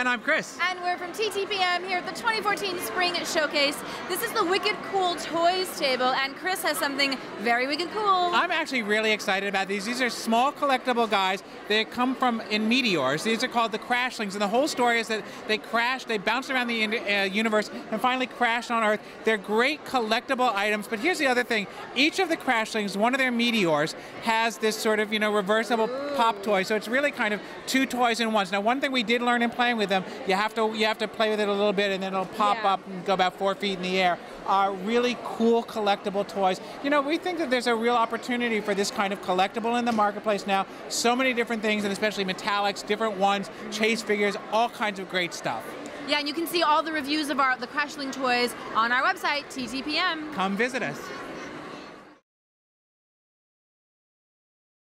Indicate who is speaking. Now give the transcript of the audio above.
Speaker 1: And I'm Chris.
Speaker 2: And we're from TTPM here at the 2014 Spring Showcase. This is the Wicked Cool Toys table, and Chris has something very wicked cool.
Speaker 1: I'm actually really excited about these. These are small collectible guys. They come from in meteors. These are called the Crashlings, and the whole story is that they crash, they bounce around the uh, universe, and finally crash on Earth. They're great collectible items, but here's the other thing. Each of the Crashlings, one of their meteors, has this sort of, you know, reversible Ooh. pop toy, so it's really kind of two toys in one. Now, one thing we did learn in playing with them, you have to you have to play with it a little bit, and then it'll pop yeah. up and go about four feet in the air. Are really cool collectible toys. You know, we think that there's a real opportunity for this kind of collectible in the marketplace now. So many different things, and especially metallics, different ones, chase figures, all kinds of great stuff.
Speaker 2: Yeah, and you can see all the reviews of our the Crashling toys on our website, TTPM.
Speaker 1: Come visit us.